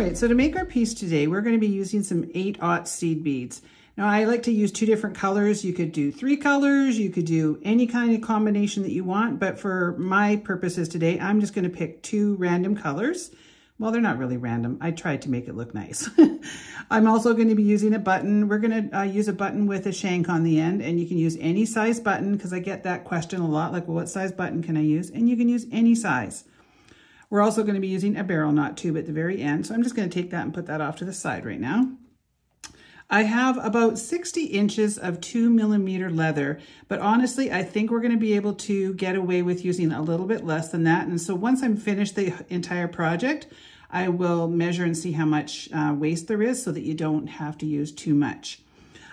right, so to make our piece today, we're going to be using some 8-aught seed beads. Now I like to use two different colors. You could do three colors, you could do any kind of combination that you want, but for my purposes today, I'm just gonna pick two random colors. Well, they're not really random. I tried to make it look nice. I'm also gonna be using a button. We're gonna uh, use a button with a shank on the end and you can use any size button because I get that question a lot, like well, what size button can I use? And you can use any size. We're also gonna be using a barrel knot tube at the very end. So I'm just gonna take that and put that off to the side right now. I have about 60 inches of two millimeter leather, but honestly, I think we're gonna be able to get away with using a little bit less than that. And so once I'm finished the entire project, I will measure and see how much uh, waste there is so that you don't have to use too much.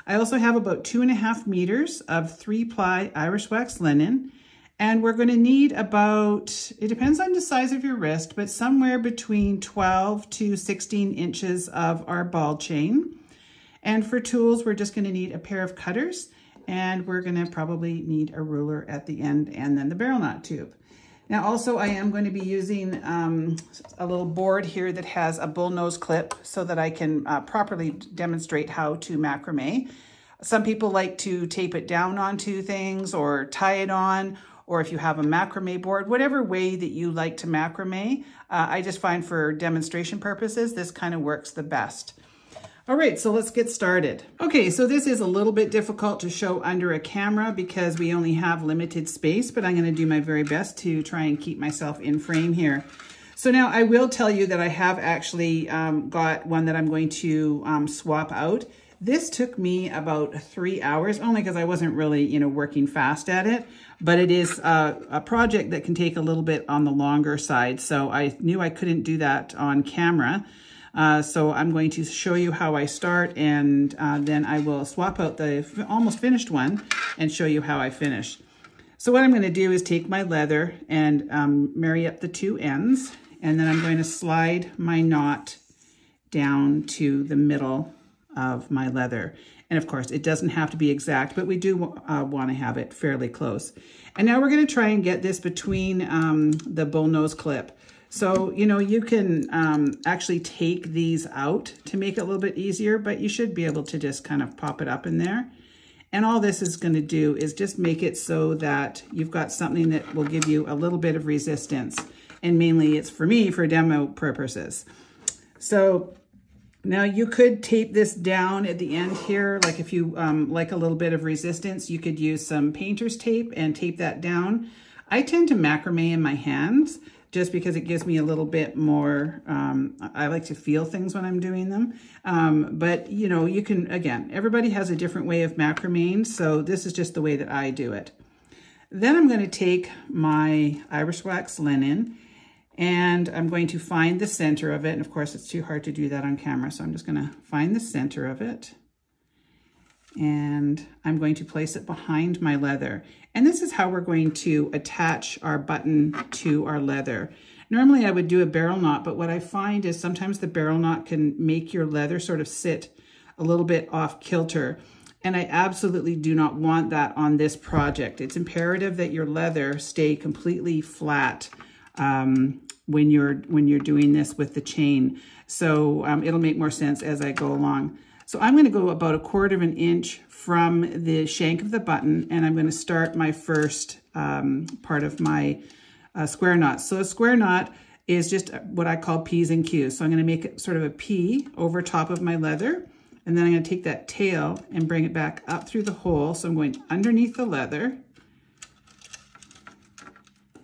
I also have about two and a half meters of three ply Irish wax linen. And we're going to need about, it depends on the size of your wrist, but somewhere between 12 to 16 inches of our ball chain. And for tools, we're just gonna need a pair of cutters and we're gonna probably need a ruler at the end and then the barrel knot tube. Now also I am going to be using um, a little board here that has a bull nose clip so that I can uh, properly demonstrate how to macrame. Some people like to tape it down onto things or tie it on or if you have a macrame board, whatever way that you like to macrame. Uh, I just find for demonstration purposes, this kind of works the best. All right, so let's get started. Okay, so this is a little bit difficult to show under a camera because we only have limited space, but I'm gonna do my very best to try and keep myself in frame here. So now I will tell you that I have actually um, got one that I'm going to um, swap out. This took me about three hours, only because I wasn't really, you know, working fast at it, but it is a, a project that can take a little bit on the longer side. So I knew I couldn't do that on camera. Uh, so I'm going to show you how I start and uh, then I will swap out the almost finished one and show you how I finish. So what I'm going to do is take my leather and um, marry up the two ends and then I'm going to slide my knot down to the middle of my leather. And of course, it doesn't have to be exact, but we do uh, want to have it fairly close. And now we're going to try and get this between um, the bull nose clip. So, you know, you can um, actually take these out to make it a little bit easier, but you should be able to just kind of pop it up in there. And all this is going to do is just make it so that you've got something that will give you a little bit of resistance. And mainly it's for me for demo purposes. So now you could tape this down at the end here. Like if you um, like a little bit of resistance, you could use some painter's tape and tape that down. I tend to macrame in my hands just because it gives me a little bit more, um, I like to feel things when I'm doing them. Um, but, you know, you can, again, everybody has a different way of macrame, so this is just the way that I do it. Then I'm going to take my Irish wax linen and I'm going to find the center of it. And of course, it's too hard to do that on camera, so I'm just going to find the center of it and I'm going to place it behind my leather. And this is how we're going to attach our button to our leather. Normally I would do a barrel knot, but what I find is sometimes the barrel knot can make your leather sort of sit a little bit off kilter. And I absolutely do not want that on this project. It's imperative that your leather stay completely flat um, when you're when you're doing this with the chain. So um, it'll make more sense as I go along. So I'm going to go about a quarter of an inch from the shank of the button and I'm going to start my first um, part of my uh, square knot. So a square knot is just what I call P's and Q's. So I'm going to make it sort of a P over top of my leather and then I'm going to take that tail and bring it back up through the hole. So I'm going underneath the leather.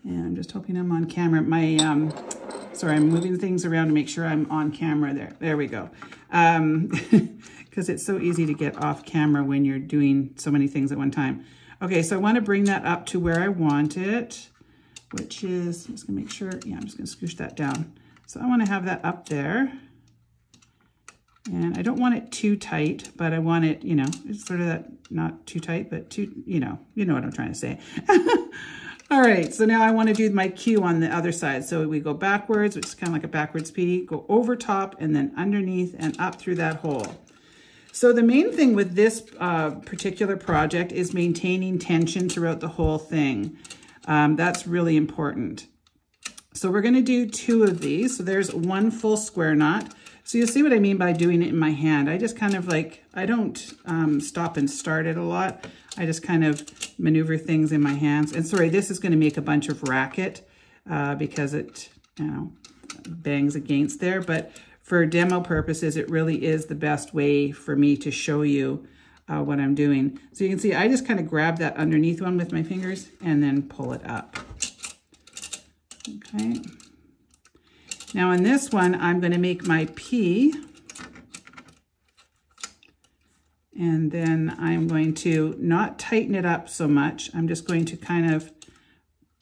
And I'm just hoping I'm on camera. My, um, sorry, I'm moving things around to make sure I'm on camera there. There we go. Um, because it's so easy to get off camera when you're doing so many things at one time. Okay, so I want to bring that up to where I want it, which is, I'm just going to make sure, yeah, I'm just going to scoosh that down. So I want to have that up there. And I don't want it too tight, but I want it, you know, it's sort of that, not too tight, but too, you know, you know what I'm trying to say. All right, so now I want to do my Q on the other side. So we go backwards, which is kind of like a backwards P, go over top and then underneath and up through that hole. So the main thing with this uh, particular project is maintaining tension throughout the whole thing. Um, that's really important. So we're going to do two of these. So there's one full square knot. So you'll see what I mean by doing it in my hand. I just kind of like, I don't um, stop and start it a lot. I just kind of maneuver things in my hands. And sorry, this is gonna make a bunch of racket uh, because it, you know, bangs against there. But for demo purposes, it really is the best way for me to show you uh, what I'm doing. So you can see I just kind of grab that underneath one with my fingers and then pull it up. Okay. Now in this one, I'm going to make my P. And then I'm going to not tighten it up so much. I'm just going to kind of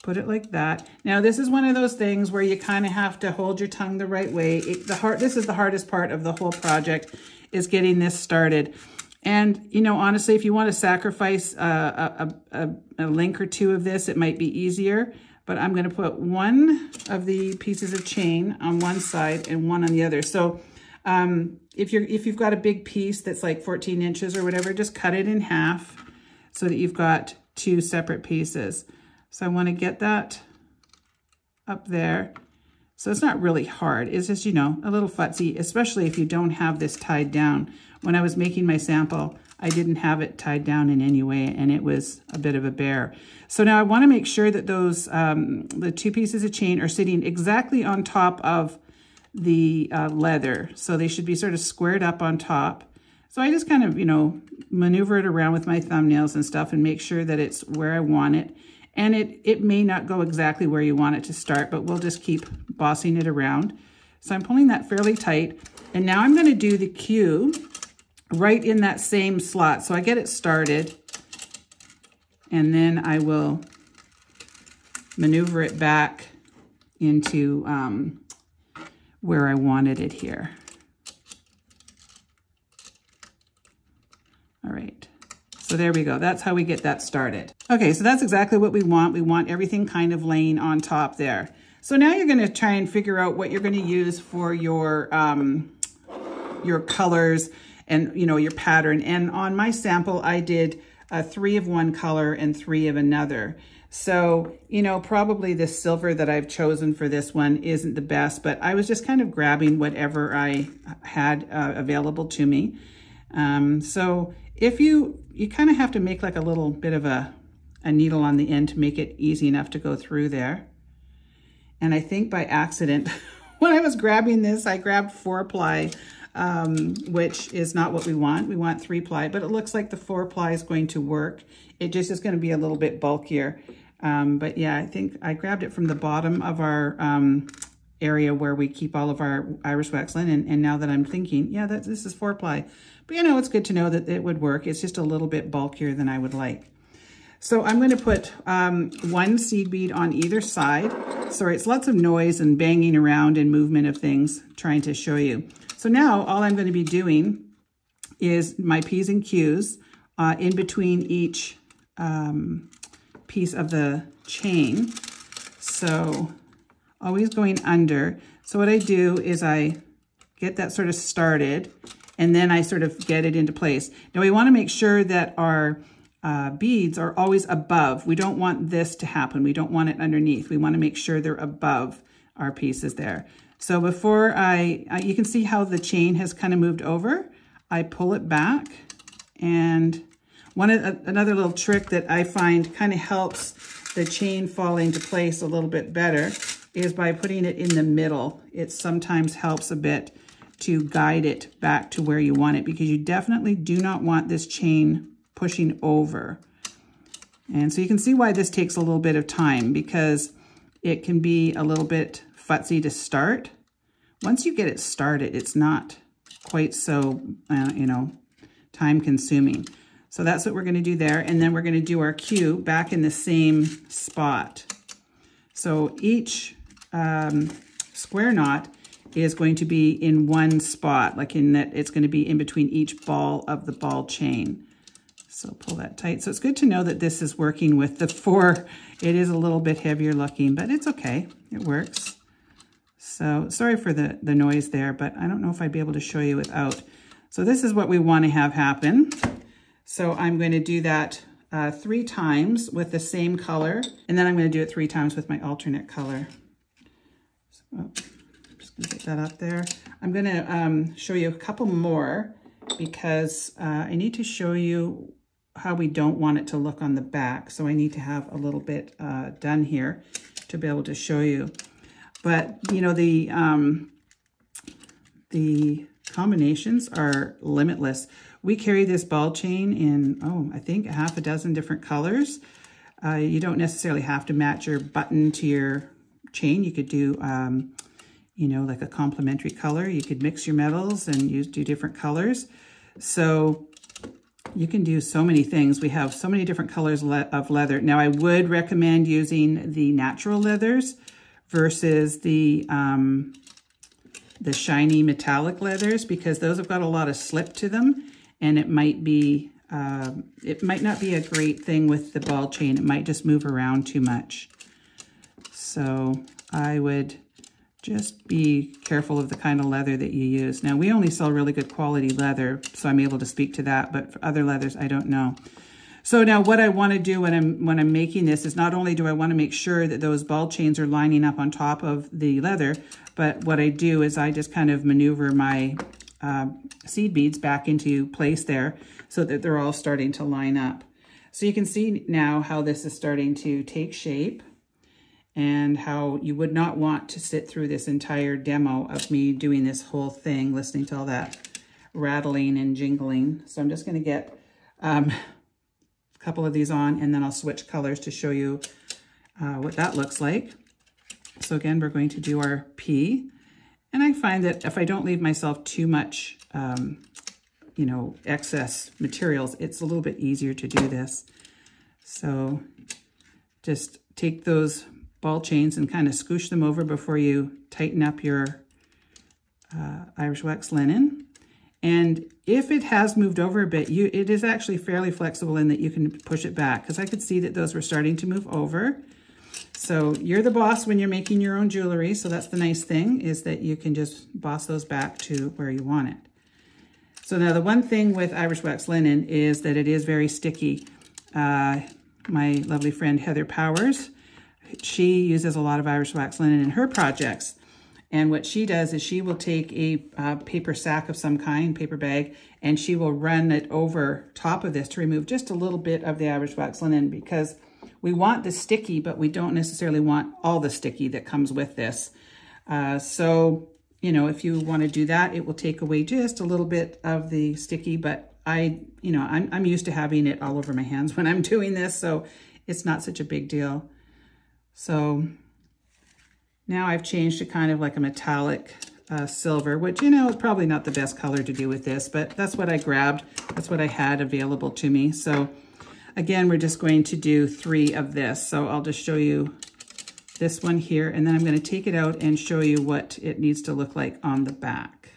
put it like that. Now this is one of those things where you kind of have to hold your tongue the right way. It, the hard, this is the hardest part of the whole project is getting this started. And, you know, honestly, if you want to sacrifice a, a, a, a link or two of this, it might be easier. But I'm going to put one of the pieces of chain on one side and one on the other. So um, if, you're, if you've got a big piece that's like 14 inches or whatever, just cut it in half so that you've got two separate pieces. So I want to get that up there. So it's not really hard. It's just, you know, a little futzy, especially if you don't have this tied down. When I was making my sample, I didn't have it tied down in any way, and it was a bit of a bear. So now I want to make sure that those, um, the two pieces of chain are sitting exactly on top of the uh, leather. So they should be sort of squared up on top. So I just kind of, you know, maneuver it around with my thumbnails and stuff and make sure that it's where I want it. And it, it may not go exactly where you want it to start, but we'll just keep bossing it around. So I'm pulling that fairly tight. And now I'm gonna do the Q right in that same slot. So I get it started and then I will maneuver it back into um, where I wanted it here. All right. So there we go. That's how we get that started. Okay, so that's exactly what we want. We want everything kind of laying on top there. So now you're going to try and figure out what you're going to use for your um, your colors and you know your pattern. And on my sample, I did uh, three of one color and three of another. So, you know, probably the silver that I've chosen for this one isn't the best, but I was just kind of grabbing whatever I had uh, available to me. Um, so if you, you kind of have to make like a little bit of a, a needle on the end to make it easy enough to go through there. And I think by accident, when I was grabbing this, I grabbed four ply, um, which is not what we want. We want three ply, but it looks like the four ply is going to work. It just is going to be a little bit bulkier. Um, but yeah, I think I grabbed it from the bottom of our um, area where we keep all of our Irish wax linen. And now that I'm thinking, yeah, that this is four ply. But you know, it's good to know that it would work. It's just a little bit bulkier than I would like. So I'm going to put um, one seed bead on either side. Sorry, it's lots of noise and banging around and movement of things trying to show you. So now all I'm going to be doing is my P's and Q's uh, in between each um, piece of the chain. So always going under. So what I do is I get that sort of started and then I sort of get it into place. Now we want to make sure that our uh, beads are always above. We don't want this to happen. We don't want it underneath. We want to make sure they're above our pieces there. So before I, uh, you can see how the chain has kind of moved over. I pull it back and one uh, another little trick that I find kind of helps the chain fall into place a little bit better is by putting it in the middle. It sometimes helps a bit to guide it back to where you want it because you definitely do not want this chain pushing over. And so you can see why this takes a little bit of time because it can be a little bit futzy to start. Once you get it started, it's not quite so, uh, you know, time consuming. So that's what we're going to do there. And then we're going to do our Q back in the same spot. So each um, square knot is going to be in one spot, like in that it's going to be in between each ball of the ball chain. So pull that tight. So it's good to know that this is working with the four. It is a little bit heavier looking, but it's okay. It works. So sorry for the, the noise there, but I don't know if I'd be able to show you without. So this is what we want to have happen. So I'm going to do that uh, three times with the same color, and then I'm going to do it three times with my alternate color. So, oh, I'm just going to get that up there. I'm going to um, show you a couple more because uh, I need to show you how we don't want it to look on the back. So I need to have a little bit uh, done here to be able to show you. But, you know, the, um, the combinations are limitless. We carry this ball chain in, oh, I think a half a dozen different colors. Uh, you don't necessarily have to match your button to your chain. You could do, um, you know, like a complementary color. You could mix your metals and use do different colors. So you can do so many things. We have so many different colors le of leather. Now, I would recommend using the natural leathers versus the um, the shiny metallic leathers because those have got a lot of slip to them and it might be uh, it might not be a great thing with the ball chain. It might just move around too much. So I would just be careful of the kind of leather that you use. Now, we only sell really good quality leather, so I'm able to speak to that, but for other leathers, I don't know. So now what I want to do when I'm when I'm making this is not only do I want to make sure that those ball chains are lining up on top of the leather, but what I do is I just kind of maneuver my uh, seed beads back into place there so that they're all starting to line up. So you can see now how this is starting to take shape and how you would not want to sit through this entire demo of me doing this whole thing, listening to all that rattling and jingling. So I'm just going to get um, a couple of these on and then I'll switch colors to show you uh, what that looks like. So again, we're going to do our P. And I find that if I don't leave myself too much, um, you know, excess materials, it's a little bit easier to do this. So just take those ball chains and kind of scoosh them over before you tighten up your uh, Irish wax linen. And if it has moved over a bit, you it is actually fairly flexible in that you can push it back because I could see that those were starting to move over. So you're the boss when you're making your own jewelry. So that's the nice thing is that you can just boss those back to where you want it. So now the one thing with Irish wax linen is that it is very sticky. Uh, my lovely friend Heather Powers she uses a lot of Irish wax linen in her projects. And what she does is she will take a uh, paper sack of some kind, paper bag, and she will run it over top of this to remove just a little bit of the Irish wax linen because we want the sticky, but we don't necessarily want all the sticky that comes with this. Uh, so, you know, if you want to do that, it will take away just a little bit of the sticky, but I, you know, I'm, I'm used to having it all over my hands when I'm doing this, so it's not such a big deal. So now I've changed to kind of like a metallic uh, silver, which, you know, is probably not the best color to do with this, but that's what I grabbed. That's what I had available to me. So again, we're just going to do three of this. So I'll just show you this one here, and then I'm going to take it out and show you what it needs to look like on the back.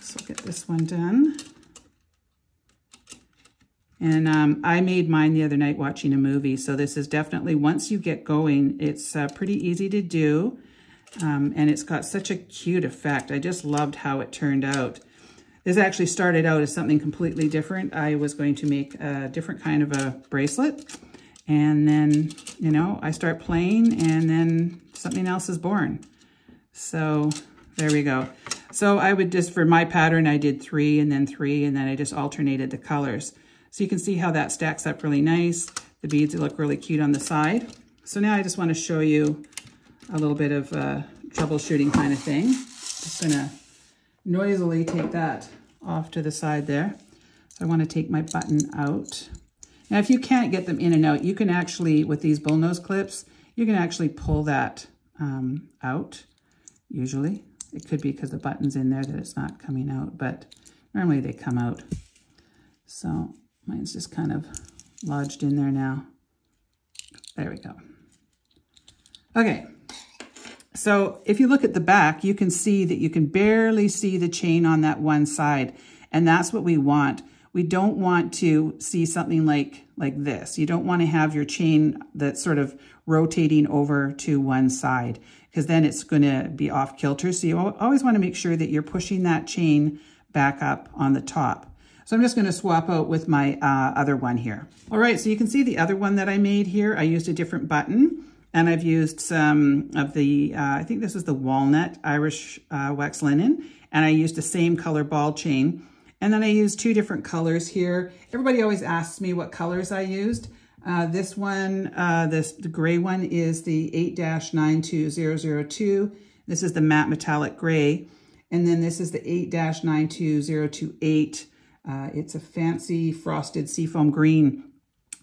So get this one done. And um, I made mine the other night watching a movie. So this is definitely, once you get going, it's uh, pretty easy to do. Um, and it's got such a cute effect. I just loved how it turned out. This actually started out as something completely different. I was going to make a different kind of a bracelet. And then, you know, I start playing and then something else is born. So there we go. So I would just, for my pattern, I did three and then three, and then I just alternated the colors. So you can see how that stacks up really nice. The beads look really cute on the side. So now I just want to show you a little bit of uh, troubleshooting kind of thing. Just going to noisily take that off to the side there. So I want to take my button out. Now, if you can't get them in and out, you can actually, with these bullnose clips, you can actually pull that um, out, usually. It could be because the button's in there that it's not coming out, but normally they come out. So Mine's just kind of lodged in there now. There we go. Okay, so if you look at the back, you can see that you can barely see the chain on that one side. And that's what we want. We don't want to see something like, like this. You don't want to have your chain that's sort of rotating over to one side because then it's going to be off kilter. So you always want to make sure that you're pushing that chain back up on the top. So I'm just going to swap out with my uh, other one here. All right, so you can see the other one that I made here. I used a different button. And I've used some of the, uh, I think this is the walnut Irish uh, wax linen. And I used the same color ball chain. And then I used two different colors here. Everybody always asks me what colors I used. Uh, this one, uh, this the gray one is the 8-92002. This is the matte metallic gray. And then this is the 8-92028. Uh, it's a fancy frosted seafoam green.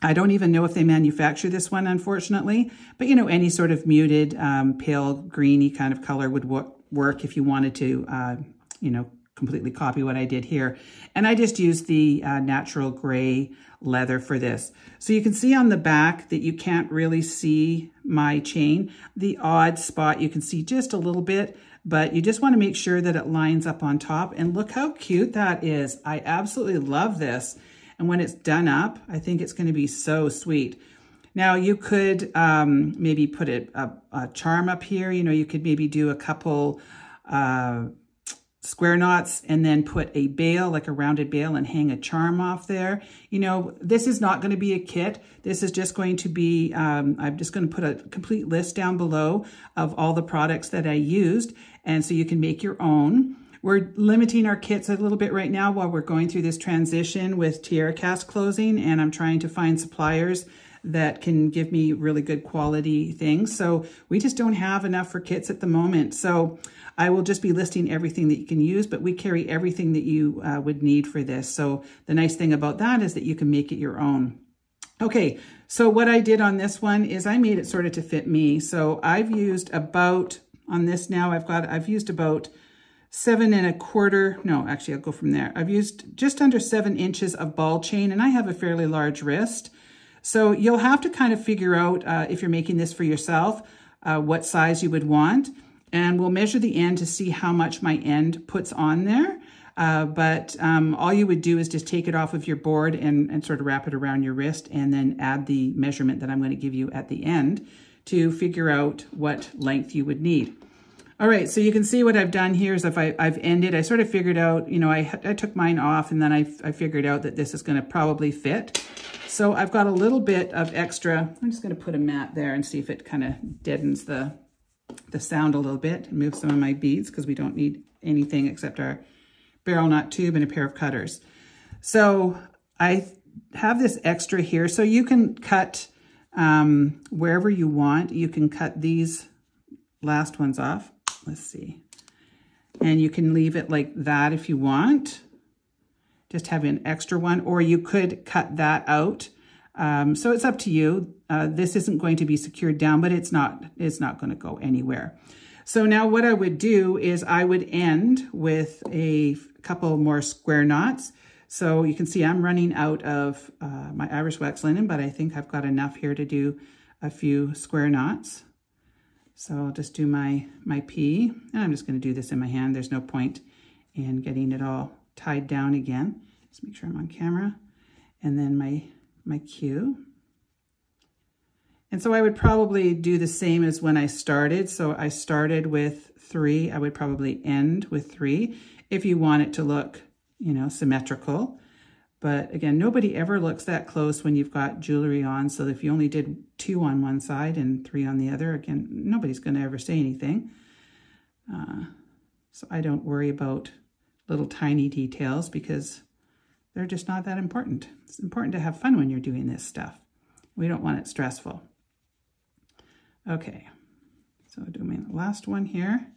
I don't even know if they manufacture this one, unfortunately. But, you know, any sort of muted, um, pale, greeny kind of color would work if you wanted to, uh, you know, completely copy what I did here. And I just used the uh, natural gray leather for this. So you can see on the back that you can't really see my chain. The odd spot you can see just a little bit, but you just want to make sure that it lines up on top. And look how cute that is. I absolutely love this. And when it's done up, I think it's going to be so sweet. Now you could um, maybe put a, a, a, charm up here. You know, you could maybe do a couple uh, square knots and then put a bail, like a rounded bail and hang a charm off there. You know, this is not going to be a kit. This is just going to be, um, I'm just going to put a complete list down below of all the products that I used. And so you can make your own. We're limiting our kits a little bit right now while we're going through this transition with TierraCast closing and I'm trying to find suppliers that can give me really good quality things. So we just don't have enough for kits at the moment. So I will just be listing everything that you can use, but we carry everything that you uh, would need for this. So the nice thing about that is that you can make it your own. Okay, so what I did on this one is I made it sort of to fit me. So I've used about, on this now, I've got, I've used about seven and a quarter, no, actually I'll go from there. I've used just under seven inches of ball chain and I have a fairly large wrist. So you'll have to kind of figure out uh, if you're making this for yourself, uh, what size you would want and we'll measure the end to see how much my end puts on there. Uh, but um, all you would do is just take it off of your board and, and sort of wrap it around your wrist and then add the measurement that I'm going to give you at the end to figure out what length you would need. All right, so you can see what I've done here is if I, have ended, I sort of figured out, you know, I, I took mine off and then I, I figured out that this is going to probably fit. So I've got a little bit of extra, I'm just going to put a mat there and see if it kind of deadens the, the sound a little bit move some of my beads because we don't need anything except our barrel knot tube and a pair of cutters. So I have this extra here. So you can cut um, wherever you want. You can cut these last ones off. Let's see. And you can leave it like that if you want. Just have an extra one. Or you could cut that out um, so it's up to you. Uh, this isn't going to be secured down, but it's not, it's not going to go anywhere. So now what I would do is I would end with a couple more square knots. So you can see I'm running out of uh, my Irish wax linen, but I think I've got enough here to do a few square knots. So I'll just do my, my P, and I'm just going to do this in my hand. There's no point in getting it all tied down again. Just make sure I'm on camera. And then my my Q. And so I would probably do the same as when I started. So I started with three. I would probably end with three if you want it to look, you know, symmetrical. But again, nobody ever looks that close when you've got jewelry on. So if you only did two on one side and three on the other, again, nobody's going to ever say anything. Uh, so I don't worry about little tiny details because they're just not that important. It's important to have fun when you're doing this stuff. We don't want it stressful. Okay, so doing the last one here.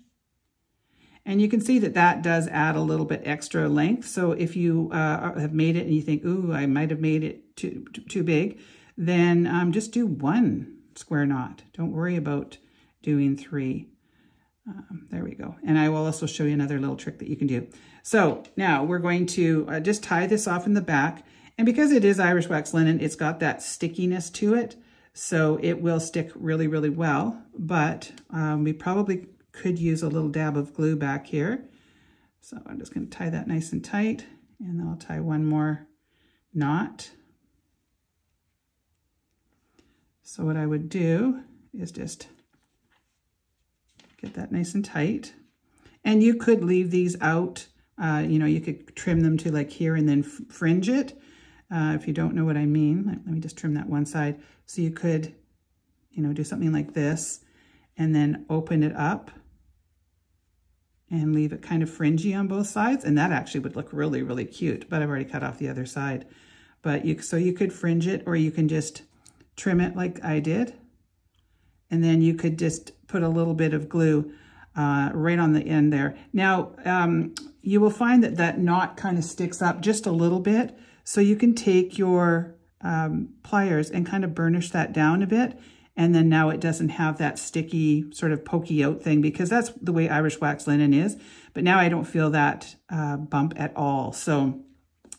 And you can see that that does add a little bit extra length. So if you uh, have made it and you think, ooh, I might have made it too, too big, then um, just do one square knot. Don't worry about doing three. Um, there we go. And I will also show you another little trick that you can do. So now we're going to uh, just tie this off in the back. And because it is Irish wax linen, it's got that stickiness to it. So it will stick really, really well. But um, we probably could use a little dab of glue back here. So I'm just going to tie that nice and tight. And then I'll tie one more knot. So what I would do is just Get that nice and tight. And you could leave these out. Uh, you know, you could trim them to like here and then fringe it. Uh, if you don't know what I mean, let, let me just trim that one side. So you could, you know, do something like this and then open it up and leave it kind of fringy on both sides. And that actually would look really, really cute, but I've already cut off the other side. But you, so you could fringe it or you can just trim it like I did. And then you could just put a little bit of glue uh, right on the end there. Now, um, you will find that that knot kind of sticks up just a little bit. So you can take your um, pliers and kind of burnish that down a bit. And then now it doesn't have that sticky sort of pokey out thing because that's the way Irish wax linen is. But now I don't feel that uh, bump at all. So,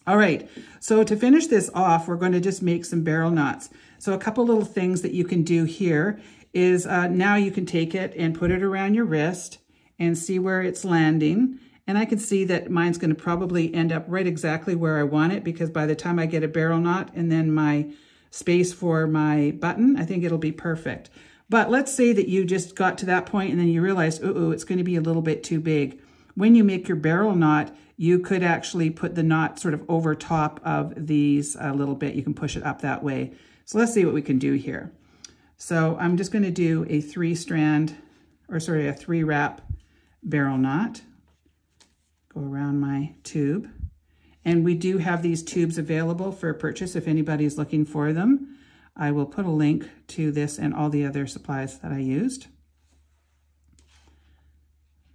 all right. So to finish this off, we're going to just make some barrel knots. So a couple little things that you can do here is uh, now you can take it and put it around your wrist and see where it's landing. And I can see that mine's going to probably end up right exactly where I want it because by the time I get a barrel knot and then my space for my button, I think it'll be perfect. But let's say that you just got to that point and then you realize, oh, it's going to be a little bit too big. When you make your barrel knot, you could actually put the knot sort of over top of these a little bit. You can push it up that way. So let's see what we can do here. So I'm just going to do a three strand, or sorry, a three wrap barrel knot. Go around my tube. And we do have these tubes available for purchase if anybody's looking for them. I will put a link to this and all the other supplies that I used.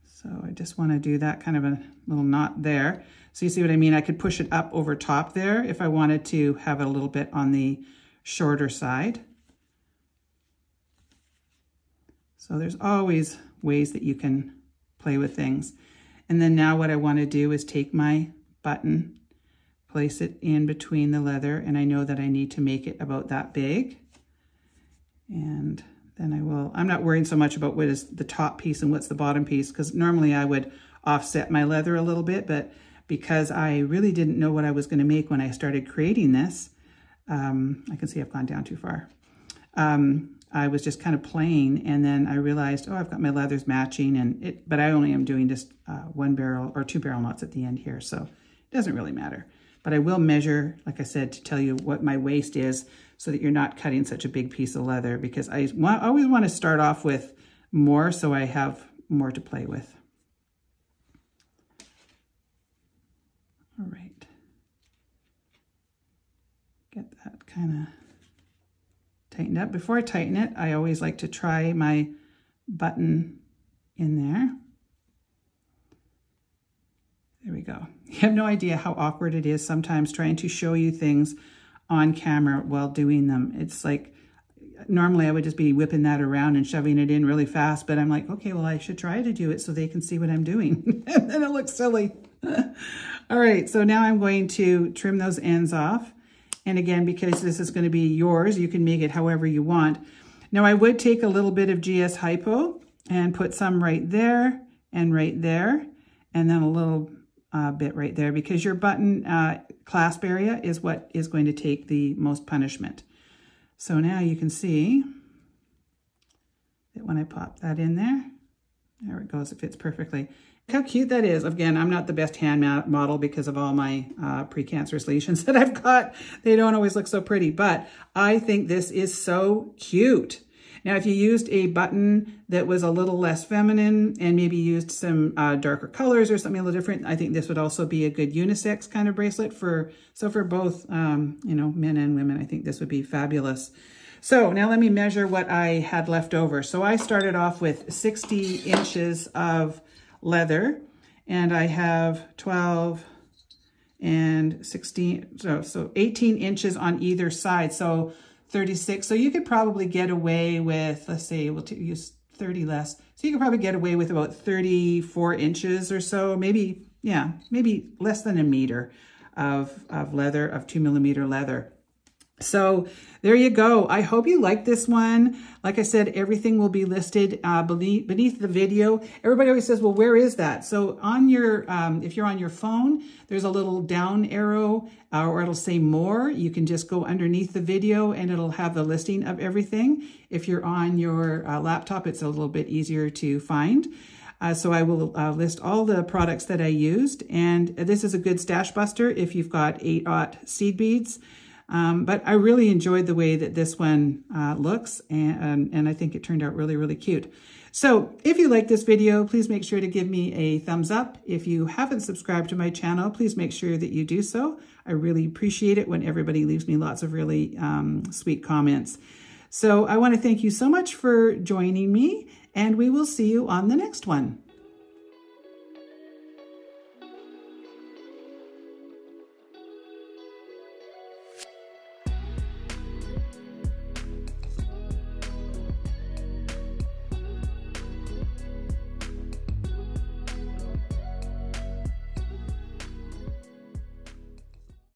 So I just want to do that kind of a little knot there. So you see what I mean? I could push it up over top there if I wanted to have it a little bit on the shorter side. So there's always ways that you can play with things. And then now what I want to do is take my button, place it in between the leather, and I know that I need to make it about that big. And then I will, I'm not worrying so much about what is the top piece and what's the bottom piece, because normally I would offset my leather a little bit, but because I really didn't know what I was going to make when I started creating this, um, I can see I've gone down too far. Um, I was just kind of playing and then I realized, oh, I've got my leathers matching and it, but I only am doing just uh, one barrel or two barrel knots at the end here. So it doesn't really matter, but I will measure, like I said, to tell you what my waist is so that you're not cutting such a big piece of leather because I always want to start off with more so I have more to play with. All right. Get that kind of tightened up. Before I tighten it, I always like to try my button in there. There we go. You have no idea how awkward it is sometimes trying to show you things on camera while doing them. It's like, normally I would just be whipping that around and shoving it in really fast, but I'm like, okay, well, I should try to do it so they can see what I'm doing. and then it looks silly. All right, so now I'm going to trim those ends off. And again, because this is going to be yours, you can make it however you want. Now I would take a little bit of GS Hypo and put some right there and right there, and then a little uh, bit right there because your button uh, clasp area is what is going to take the most punishment. So now you can see that when I pop that in there, there it goes, it fits perfectly. How cute that is. Again, I'm not the best hand model because of all my uh, precancerous lesions that I've got. They don't always look so pretty, but I think this is so cute. Now, if you used a button that was a little less feminine and maybe used some uh, darker colors or something a little different, I think this would also be a good unisex kind of bracelet for, so for both, um, you know, men and women, I think this would be fabulous. So now let me measure what I had left over. So I started off with 60 inches of leather and I have 12 and 16, so, so 18 inches on either side. So 36. So you could probably get away with, let's say we'll use 30 less. So you could probably get away with about 34 inches or so, maybe, yeah, maybe less than a meter of, of leather, of two millimeter leather. So there you go. I hope you like this one. Like I said, everything will be listed uh, beneath, beneath the video. Everybody always says, well, where is that? So on your, um, if you're on your phone, there's a little down arrow uh, or it'll say more. You can just go underneath the video and it'll have the listing of everything. If you're on your uh, laptop, it's a little bit easier to find. Uh, so I will uh, list all the products that I used. And this is a good stash buster if you've got 8-aught seed beads. Um, but I really enjoyed the way that this one uh, looks, and, and I think it turned out really, really cute. So if you like this video, please make sure to give me a thumbs up. If you haven't subscribed to my channel, please make sure that you do so. I really appreciate it when everybody leaves me lots of really um, sweet comments. So I want to thank you so much for joining me, and we will see you on the next one.